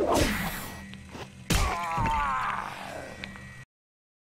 Oh.